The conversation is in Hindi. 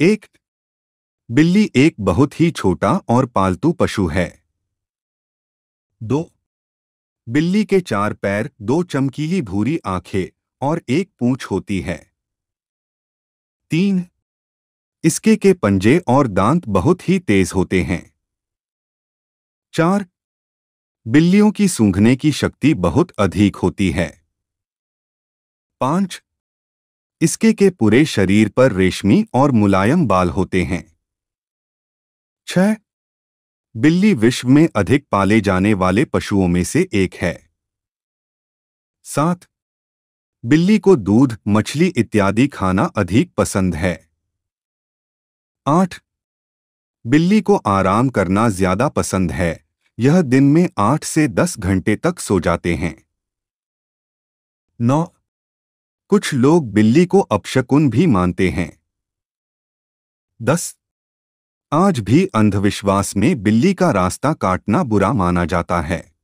एक बिल्ली एक बहुत ही छोटा और पालतू पशु है। दो बिल्ली के चार पैर, दो चमकीली भूरी आँखें और एक पूंछ होती है। तीन इसके के पंजे और दांत बहुत ही तेज होते हैं। चार बिल्लियों की सूंघने की शक्ति बहुत अधिक होती है। पाँच इसके के पूरे शरीर पर रेशमी और मुलायम बाल होते हैं। छह। बिल्ली विश्व में अधिक पाले जाने वाले पशुओं में से एक है। सात। बिल्ली को दूध, मछली इत्यादि खाना अधिक पसंद है। आठ। बिल्ली को आराम करना ज़्यादा पसंद है। यह दिन में आठ से दस घंटे तक सो जाते हैं। नौ। कुछ लोग बिल्ली को अपशकुन भी मानते हैं। दस। आज भी अंधविश्वास में बिल्ली का रास्ता काटना बुरा माना जाता है।